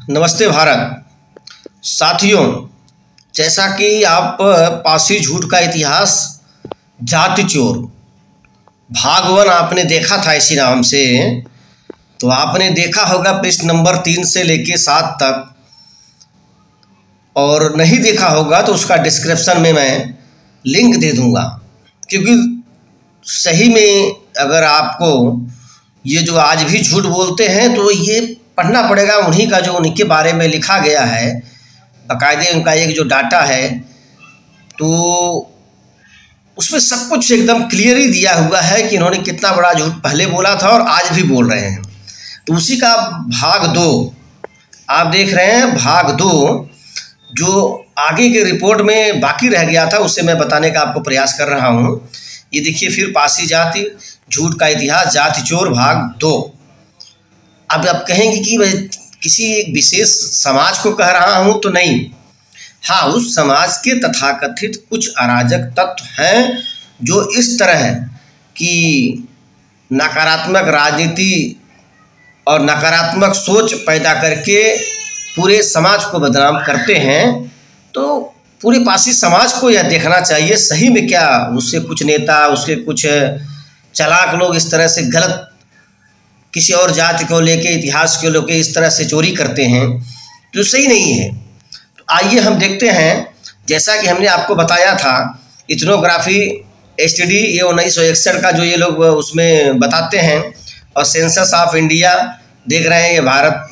नमस्ते भारत। साथियों, जैसा कि आप पासी झूठ का इतिहास, जाति चोर, भागवन आपने देखा था इसी नाम से तो आपने देखा होगा पृष्ठ नंबर तीन से लेके सात तक, और नहीं देखा होगा तो उसका डिस्क्रिप्शन में मैं लिंक दे दूँगा। क्योंकि सही में अगर आपको ये जो आज भी झूठ बोलते हैं तो ये पढ़ना पड़ेगा, उन्हीं का जो उनके बारे में लिखा गया है, बाकायदे उनका एक जो डाटा है तो उसमें सब कुछ एकदम क्लियर ही दिया हुआ है कि इन्होंने कितना बड़ा झूठ पहले बोला था और आज भी बोल रहे हैं। तो उसी का भाग दो, आप देख रहे हैं, भाग दो, जो आगे के रिपोर्ट में बाकी रह गया था उससे मैं बताने का आपको प्रयास कर रहा हूँ। ये देखिए, फिर पासी जाति, झूठ का इतिहास, जाति चोर, भाग दो। अब आप कहेंगे कि किसी एक विशेष समाज को कह रहा हूँ तो नहीं। हाँ उस समाज के तथाकथित कुछ अराजक तत्व हैं जो इस तरह की नकारात्मक राजनीति और नकारात्मक सोच पैदा करके पूरे समाज को बदनाम करते हैं तो पूरे पासी समाज को यह देखना चाहिए, सही में क्या उससे कुछ नेता, उसके कुछ चलाक लोग इस तरह से गलत किसी और जाति को लेके, इतिहास को लेके इस तरह से चोरी करते हैं तो सही नहीं है। तो आइए हम देखते हैं, जैसा कि हमने आपको बताया था, इथनोग्राफी एस ये उन्नीस सौ इकसठ का जो ये लोग उसमें बताते हैं, और सेंसस ऑफ़ इंडिया देख रहे हैं ये भारत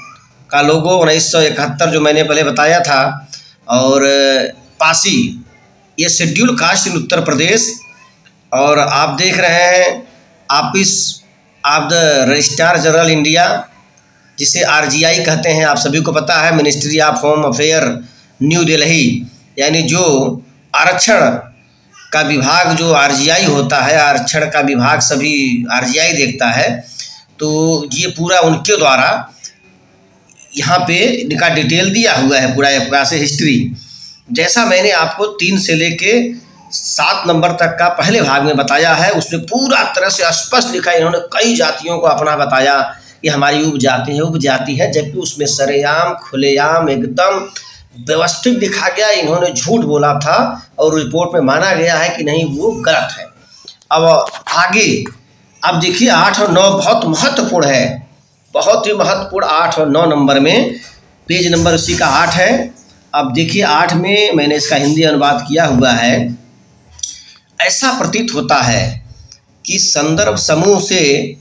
का लोगो, उन्नीस जो मैंने पहले बताया था, और, पासी, ये शेड्यूल कास्ट इन उत्तर प्रदेश, और आप देख रहे हैं, आप इस of the registrar general India, जिसे आरजीआई कहते हैं, आप सभी को पता है, ministry of home affair, new Delhi यानी जो आरक्षण का विभाग, जो आरजीआई होता है, आरक्षण का विभाग सभी आरजीआई देखता है तो ये पूरा उनके द्वारा यहाँ पे इनका डिटेल दिया हुआ है, पूरा पूरा से हिस्ट्री। जैसा मैंने आपको तीन से लेके सात नंबर तक का पहले भाग में बताया है। उसमें पूरा तरह से स्पष्ट लिखा है। इन्होंने कई जातियों को अपना बताया कि हमारी उपजाति है उपजाति है, जबकि उसमें सरेआम, खुलेआम, एकदम व्यवस्थित दिखा गया। इन्होंने झूठ बोला था और रिपोर्ट में माना गया है कि नहीं, वो गलत है। अब आगे, अब देखिए, आठ और नौ बहुत महत्वपूर्ण है। बहुत ही महत्वपूर्ण आठ और नौ नंबर में, पेज नंबर उसी का आठ है। अब देखिए, आठ में मैंने इसका हिंदी अनुवाद किया हुआ है। ऐसा प्रतीत होता है कि संदर्भ समूह से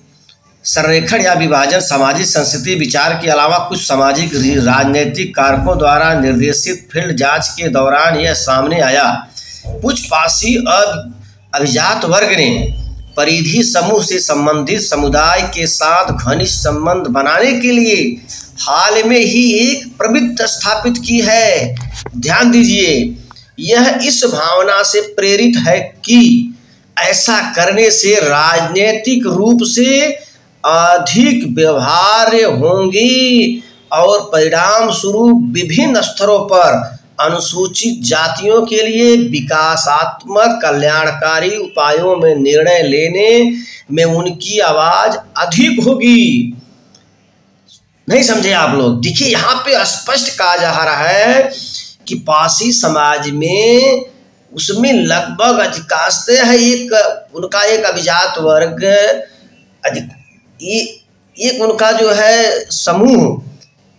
संरेखण या विभाजन सामाजिक संस्कृति विचार के अलावा कुछ सामाजिक राजनीतिक कारकों द्वारा निर्देशित फ़ील्ड जाँच के दौरान यह सामने आया। कुछ पासी अब अभिजात वर्ग ने परिधि समूह से संबंधित समुदाय के साथ घनिष्ठ संबंध बनाने के लिए हाल में ही एक प्रवृत्ति स्थापित की है। ध्यान दीजिए यह इस भावना से प्रेरित है कि ऐसा करने से राजनीतिक रूप से अधिक व्यवहार्य होंगी और परिणाम स्वरूप विभिन्न स्तरों पर अनुसूचित जातियों के लिए विकासात्मक कल्याणकारी उपायों में निर्णय लेने में उनकी आवाज़ अधिक होगी। नहीं समझे आप लोग? देखिए, यहाँ पे स्पष्ट कहा जा रहा है कि पासी समाज में उसमें लगभग अधिकांशत है एक, उनका एक अभिजात वर्ग अधिक एक उनका जो है समूह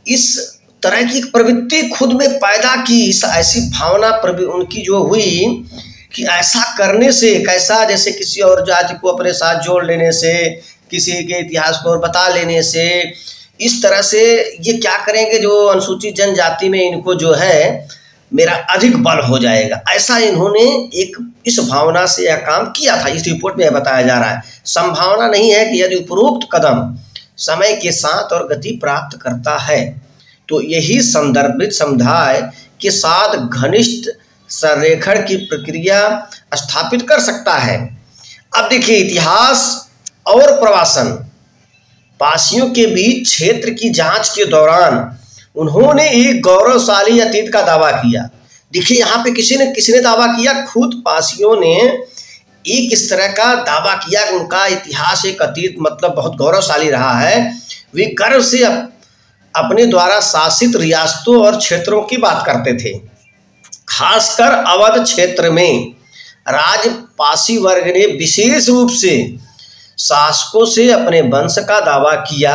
इस तरह की प्रवृत्ति खुद में पैदा की, इस ऐसी भावना उनकी जो हुई कि ऐसा करने से, कैसा जैसे किसी और जाति को अपने साथ जोड़ लेने से, किसी के इतिहास को और बता लेने से, इस तरह से ये क्या करेंगे जो अनुसूचित जनजाति में इनको जो है मेरा अधिक बल हो जाएगा। ऐसा इन्होंने एक इस भावना से यह काम किया था। इस रिपोर्ट में यह बताया जा रहा है। संभावना नहीं है कि यदि उपरोक्त कदम समय के साथ और गति प्राप्त करता है तो यही संदर्भित समुदाय के साथ घनिष्ठ संरेखण की प्रक्रिया स्थापित कर सकता है। अब देखिए, इतिहास और प्रवासन। पासियों के बीच क्षेत्र की जाँच के दौरान उन्होंने एक गौरवशाली अतीत का दावा किया। देखिए यहाँ पे किसी ने किसी ने दावा किया खुद पासियों ने एक इस तरह का दावा किया कि उनका इतिहास एक अतीत मतलब बहुत गौरवशाली रहा है। वे गर्व से अप, अपने द्वारा शासित रियासतों और क्षेत्रों की बात करते थे। खासकर अवध क्षेत्र में राजपासी वर्ग ने विशेष रूप से शासकों से अपने वंश का दावा किया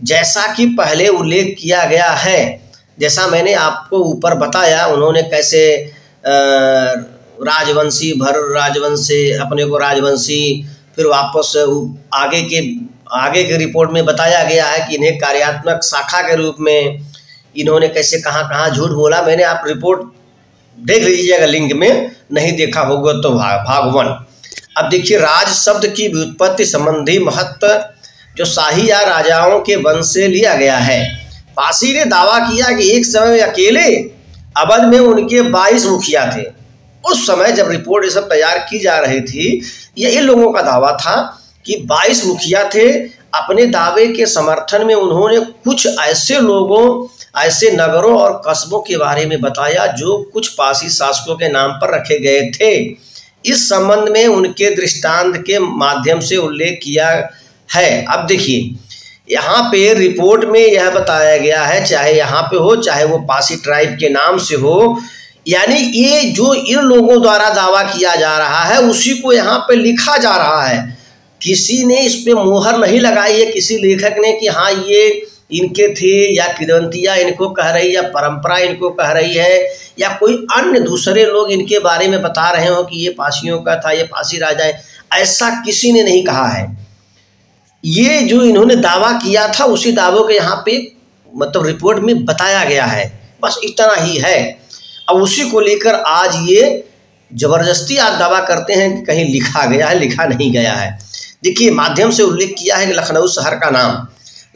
जैसा कि पहले उल्लेख किया गया है, जैसा मैंने आपको ऊपर बताया, उन्होंने कैसे राजवंशी भर राजवंश, अपने को राजवंशी, फिर वापस आगे के आगे के रिपोर्ट में बताया गया है कि इन्हें कार्यात्मक शाखा के रूप में इन्होंने कैसे कहाँ कहाँ झूठ बोला, मैंने आप रिपोर्ट देख लीजिएगा लिंक में नहीं देखा होगा तो भाग भाग वन अब देखिए, राज शब्द की व्युत्पत्ति संबंधी महत्व जो शाही या राजाओं के वंश से लिया गया है। पासी ने दावा किया कि एक समय अकेले अवध में उनके बाईस मुखिया थे। उस समय जब रिपोर्ट ये सब तैयार की जा रही थी, ये इन लोगों का दावा था कि बाईस मुखिया थे। अपने दावे के समर्थन में उन्होंने कुछ ऐसे लोगों, ऐसे नगरों और कस्बों के बारे में बताया जो कुछ पासी शासकों के नाम पर रखे गए थे। इस संबंध में उनके दृष्टांत के माध्यम से उल्लेख किया है। अब देखिए, यहाँ पे रिपोर्ट में यह बताया गया है, चाहे यहाँ पे हो, चाहे वो पासी ट्राइब के नाम से हो, यानी ये जो इन लोगों द्वारा दावा किया जा रहा है, उसी को यहाँ पे लिखा जा रहा है। किसी ने इस पर मोहर नहीं लगाई है, किसी लेखक ने कि हाँ ये इनके थे, या किदवंतिया इनको कह रही या परंपरा इनको कह रही है, या कोई अन्य दूसरे लोग इनके बारे में बता रहे हो कि ये पासियों का था, ये पासी राजा है ऐसा किसी ने नहीं कहा है। ये जो इन्होंने दावा किया था, उसी दावों के यहाँ पे मतलब रिपोर्ट में बताया गया है। बस इतना ही है। अब उसी को लेकर आज ये ज़बरदस्ती आज दावा करते हैं कि कहीं लिखा गया है, लिखा नहीं गया है। देखिए, माध्यम से उल्लेख किया है कि लखनऊ शहर का नाम,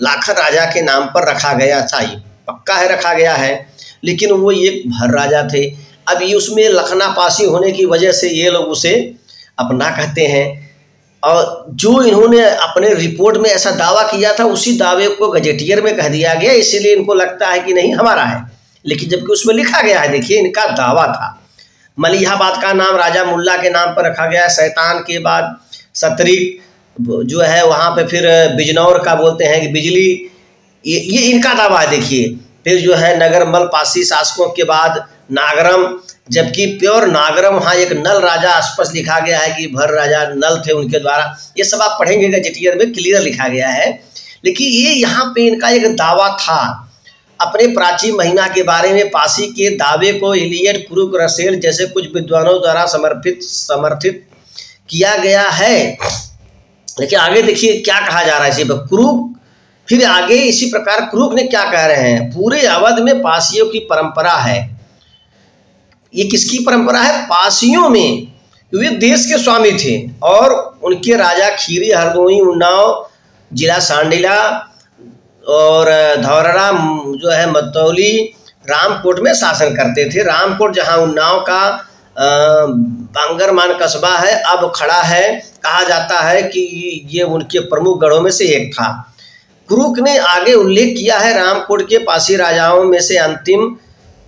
लाखन राजा के नाम पर रखा गया था पक्का है, रखा गया है। लेकिन वो एक भर राजा थे। अब ये उसमें लखना पासी होने की वजह से ये लोग उसे अपना कहते हैं। और जो इन्होंने अपने रिपोर्ट में ऐसा दावा किया था, उसी दावे को गजेटियर में कह दिया गया, इसीलिए इनको लगता है कि नहीं, हमारा है। लेकिन जबकि उसमें लिखा गया है, देखिए, इनका दावा था। मलिहाबाद का नाम, राजा मुल्ला के नाम पर रखा गया है शैतान के बाद सतरिक जो है, वहाँ पे फिर बिजनौर का बोलते हैं कि बिजली, ये ये इनका दावा है, देखिए। फिर जो है, नगर मल पासी शासकों के बाद नागरम जबकि प्योर नागरम, वहाँ एक नल राजा स्पष्ट लिखा गया है कि भर राजा नल थे उनके द्वारा। ये सब आप पढ़ेंगे गजेटियर में क्लियर लिखा गया है। लेकिन ये यहाँ पे इनका एक दावा था। अपने प्राचीन महिमा के बारे में पासी के दावे को इलियट क्रूक रसेल जैसे कुछ विद्वानों द्वारा समर्पित, समर्थित किया गया है। लेकिन आगे देखिए क्या कहा जा रहा है इसी पर। क्रूक, फिर आगे इसी प्रकार क्रूक ने क्या कह रहे हैं? पूरे अवध में पासियों की परंपरा है। ये किसकी परंपरा है? पासियों में। वे देश के स्वामी थे और उनके राजा खीरी, हरदोई उन्नाव जिला सांडिला और धौररा जो है मतौली रामकोट में शासन करते थे। रामकोट जहाँ उन्नाव का बांगरमान कस्बा है, अब खड़ा है। कहा जाता है कि ये उनके प्रमुख गढ़ों में से एक था। क्रूक ने आगे उल्लेख किया है, रामकोट के पासी राजाओं में से अंतिम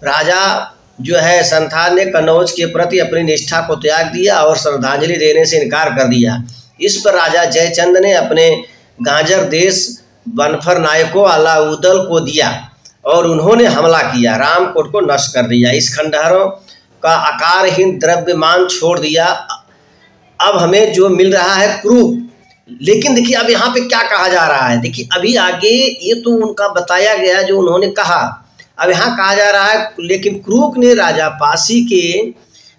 राजा जो है संथान ने कन्नौज के प्रति अपनी निष्ठा को त्याग दिया और श्रद्धांजलि देने से इनकार कर दिया। इस पर राजा जयचंद ने अपने गाजर देश बनफर नायकों अलाउदल को दिया और उन्होंने हमला किया। रामकोट को नष्ट कर दिया। इस खंडहरों का आकारहीन द्रव्यमान छोड़ दिया। अब हमें जो मिल रहा है क्रूप लेकिन देखिए, अब यहाँ पे क्या कहा जा रहा है? देखिए, अभी आगे ये तो उनका बताया गया जो उन्होंने कहा। अब यहाँ कहा जा रहा है, लेकिन क्रूक ने राजा पासी के,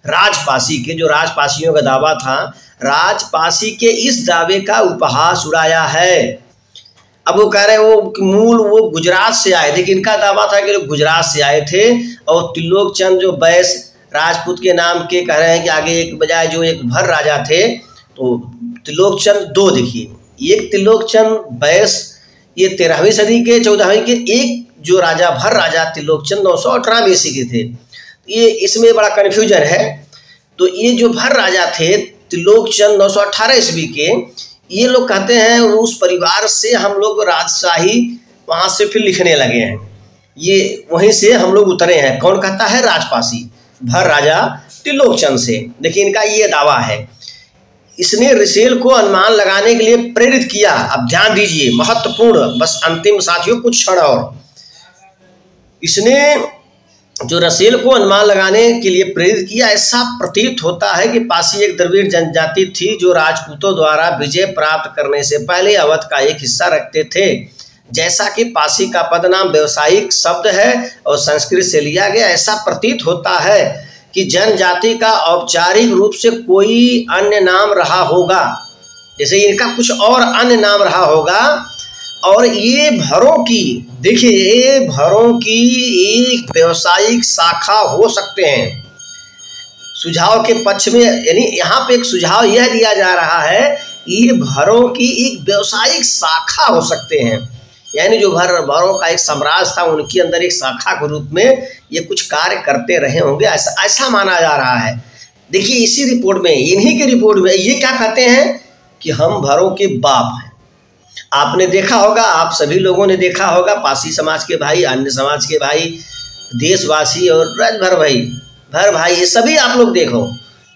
राजपासी के, जो राजपासियों का दावा था, राजपासी के इस दावे का उपहास उड़ाया है। अब वो कह रहे हैं, वो मूल, वो गुजरात से आए थे। इनका दावा था कि लोग गुजरात से आए थे, और त्रिलोक चंद जो बैस राजपूत के नाम के कह रहे हैं कि आगे एक बजाय जो एक भर राजा थे तो त्रिलोक चंद दो, देखिए। एक त्रिलोक चंद बैस, ये तेरहवीं सदी के, चौदहवीं के एक जो राजा, भर राजा त्रिलोकचंद नौ सौ अठारह बीसी के थे। ये इसमें बड़ा कन्फ्यूज़न है। तो ये जो भर राजा थे त्रिलोकचंद नौ सौ अठारह ईस्वी के, ये लोग कहते हैं, उस परिवार से हम लोग राजशाही वहाँ से फिर लिखने लगे हैं। ये वहीं से हम लोग उतरे हैं। कौन कहता है? राजपासी। भर राजा त्रिलोकचंद से। देखिए, इनका ये दावा है। इसने रिसेल को अनुमान लगाने के लिए प्रेरित किया। अब ध्यान दीजिए, महत्वपूर्ण। बस अंतिम साथियों, कुछ क्षण और। इसने जो रसेल को अनुमान लगाने के लिए प्रेरित किया, ऐसा प्रतीत होता है कि पासी एक द्रविड़ जनजाति थी जो राजपूतों द्वारा विजय प्राप्त करने से पहले अवध का एक हिस्सा रखते थे। जैसा कि पासी का पद नाम व्यवसायिक शब्द है और संस्कृत से लिया गया, ऐसा प्रतीत होता है कि जनजाति का औपचारिक रूप से कोई अन्य नाम रहा होगा। जैसे इनका कुछ और अन्य नाम रहा होगा और ये भरों की, देखिए, ये भरों की एक व्यवसायिक शाखा हो सकते हैं। सुझाव के पक्ष में, यानी यहाँ पे एक सुझाव यह दिया जा रहा है, ये भरों की एक व्यवसायिक शाखा हो सकते हैं। यानी जो भर भरों का एक साम्राज्य था, उनके अंदर एक शाखा के रूप में ये कुछ कार्य करते रहे होंगे, ऐसा ऐसा माना जा रहा है। देखिए, इसी रिपोर्ट में, इन्हीं के रिपोर्ट में ये क्या कहते हैं कि हम भरों के बाप हैं। आपने देखा होगा, आप सभी लोगों ने देखा होगा, पासी समाज के भाई, अन्य समाज के भाई, देशवासी और राजभर भाई, भर भाई, ये सभी आप लोग देखो।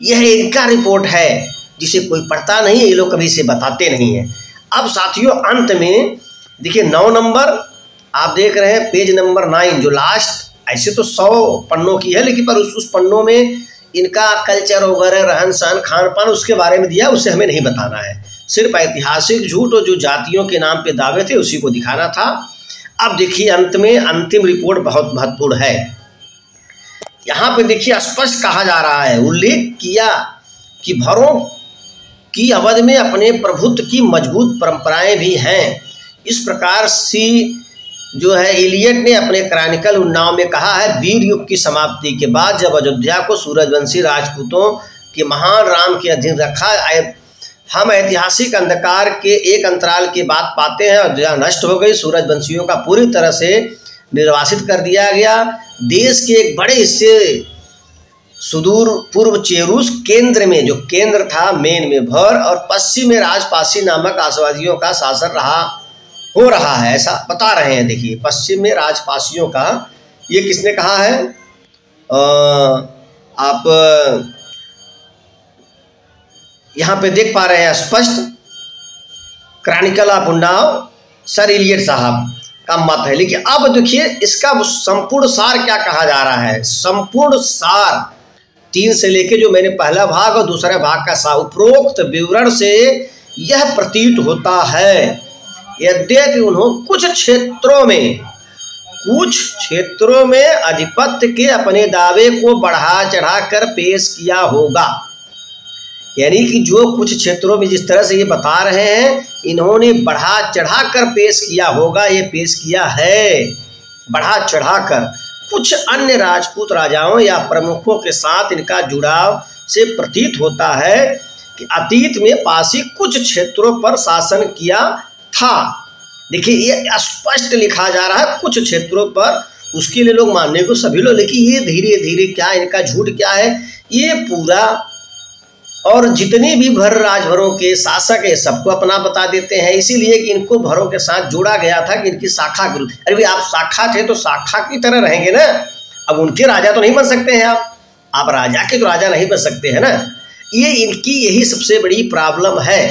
यह इनका रिपोर्ट है, जिसे कोई पढ़ता नहीं है, ये लोग कभी से बताते नहीं है। अब साथियों, अंत में, देखिए, नौ नंबर, आप देख रहे हैं, पेज नंबर नाइन, जो लास्ट ऐसे तो सौ पन्नों की है, लेकिन पर उस उस पन्नों में इनका कल्चर वगैरह रहन सहन खान पान उसके बारे में दिया, उसे हमें नहीं बताना है। सिर्फ़ ऐतिहासिक झूठ और जो जातियों के नाम पे दावे थे, उसी को दिखाना था। अब देखिए अंत में अंतिम रिपोर्ट बहुत महत्वपूर्ण है। यहाँ पे देखिए स्पष्ट कहा जा रहा है, उल्लेख किया कि भरों की अवध में अपने प्रभुत्व की मज़बूत परंपराएँ भी हैं। इस प्रकार सी जो है, इलियट ने अपने क्रॉनिकल उन्नाव में कहा है, वीर युग की समाप्ति के बाद जब अयोध्या को सूरजवंशी राजपूतों के महान राम के अधीन रखा हम ऐतिहासिक अंधकार के एक अंतराल की बात पाते हैं अयोध्या नष्ट हो गई सूरजवंशियों का पूरी तरह से निर्वासित कर दिया गया। देश के एक बड़े हिस्से सुदूर पूर्व चेरूस केंद्र में जो केंद्र था मेन में भर और पश्चिम में राजपासी नामक आसवादियों का शासन रहा हो रहा है ऐसा बता रहे हैं। देखिए पश्चिम में राजपासियों का ये किसने कहा है? आ, आप यहाँ पे देख पा रहे हैं स्पष्ट। Chronicle of Unnao, sir Elliot साहब का मत है। लेकिन अब देखिए, इसका संपूर्ण सार क्या कहा जा रहा है? संपूर्ण सार तीन से लेके जो मैंने पहला भाग और दूसरे भाग का सा उपरोक्त विवरण से यह प्रतीत होता है। यद्यपि उन्होंने कुछ क्षेत्रों में, कुछ क्षेत्रों में अधिपत्य के अपने दावे को बढ़ा चढ़ाकर पेश किया होगा। यानी कि जो कुछ क्षेत्रों में जिस तरह से ये बता रहे हैं, इन्होंने बढ़ा चढ़ाकर पेश किया होगा, ये पेश किया है। बढ़ा चढ़ाकर। कुछ अन्य राजपूत राजाओं या प्रमुखों के साथ इनका जुड़ाव से प्रतीत होता है कि अतीत में पासी कुछ क्षेत्रों पर शासन किया था। देखिए, ये स्पष्ट लिखा जा रहा है कुछ क्षेत्रों पर। उसके लिए लोग मानने को सभी लोग, लेकिन ये धीरे धीरे क्या, इनका झूठ क्या है? ये पूरा और जितने भी भर राजभरों के शासक है, सबको अपना बता देते हैं। इसीलिए कि इनको भरों के साथ जोड़ा गया था कि इनकी शाखा गुरु अरे भाई, आप शाखा थे तो शाखा की तरह रहेंगे ना। अब उनके राजा तो नहीं बन सकते हैं आप। आप राजा के तो राजा नहीं बन सकते हैं ना। ये इनकी यही सबसे बड़ी प्रॉब्लम है।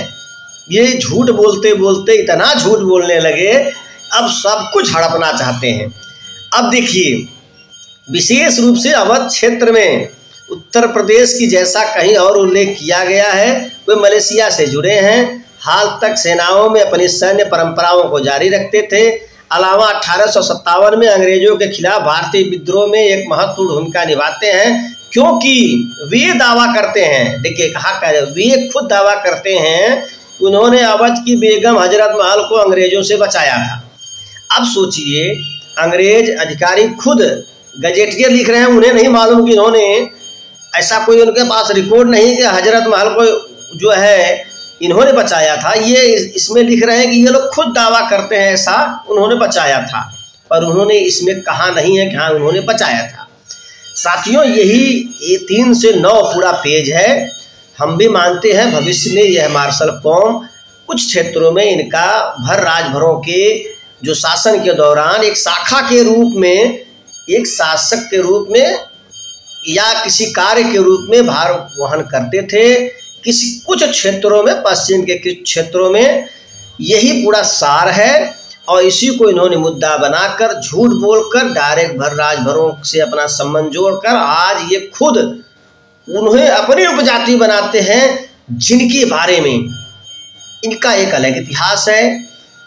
ये झूठ बोलते बोलते इतना झूठ बोलने लगे, अब सब कुछ हड़पना चाहते हैं। अब देखिए, विशेष रूप से अवध क्षेत्र में उत्तर प्रदेश की जैसा कहीं और उल्लेख किया गया है, वे मलेशिया से जुड़े हैं। हाल तक सेनाओं में अपनी सैन्य परंपराओं को जारी रखते थे। अलावा अठारह में अंग्रेज़ों के खिलाफ भारतीय विद्रोह में एक महत्वपूर्ण भूमिका निभाते हैं, क्योंकि वे दावा करते हैं। देखिए, कहा कर वे खुद दावा करते हैं, उन्होंने अवध की बेगम हज़रत महल को अंग्रेज़ों से बचाया था। अब सोचिए, अंग्रेज़ अधिकारी खुद गजेटियर लिख रहे हैं, उन्हें नहीं मालूम कि इन्होंने ऐसा कोई उनके पास रिकॉर्ड नहीं कि हज़रत महल को जो है, इन्होंने बचाया था। ये इसमें लिख रहे हैं कि ये लोग खुद दावा करते हैं, ऐसा उन्होंने बचाया था। पर उन्होंने इसमें कहा नहीं है कि हाँ उन्होंने बचाया था। साथियों, यही ये तीन से नौ पूरा पेज है। हम भी मानते हैं, भविष्य में यह मार्शल कौम कुछ क्षेत्रों में इनका भर राजभरों के जो शासन के दौरान एक शाखा के रूप में, एक शासक के रूप में या किसी कार्य के रूप में भार वहन करते थे, किसी कुछ क्षेत्रों में, पश्चिम के कुछ क्षेत्रों में, यही पूरा सार है। और इसी को इन्होंने मुद्दा बनाकर, झूठ बोलकर डायरेक्ट भर राजभरों से अपना संबंध जोड़कर, आज ये खुद उन्हें अपनी उपजाति बनाते हैं, जिनके बारे में। इनका एक अलग इतिहास है,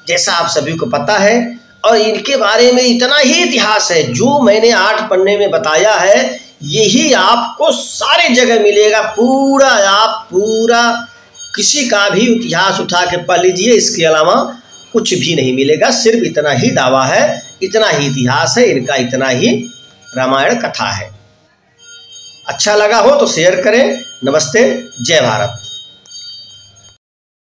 जैसा आप सभी को पता है, और इनके बारे में इतना ही इतिहास है, जो मैंने आठ पन्ने में बताया है यही आपको सारे जगह मिलेगा, पूरा आप, पूरा किसी का भी इतिहास उठा के पढ़ लीजिए, इसके अलावा कुछ भी नहीं मिलेगा, सिर्फ़ इतना ही दावा है, इतना ही इतिहास है, इनका इतना ही रामायण कथा है। अच्छा लगा हो तो शेयर करें। नमस्ते, जय भारत।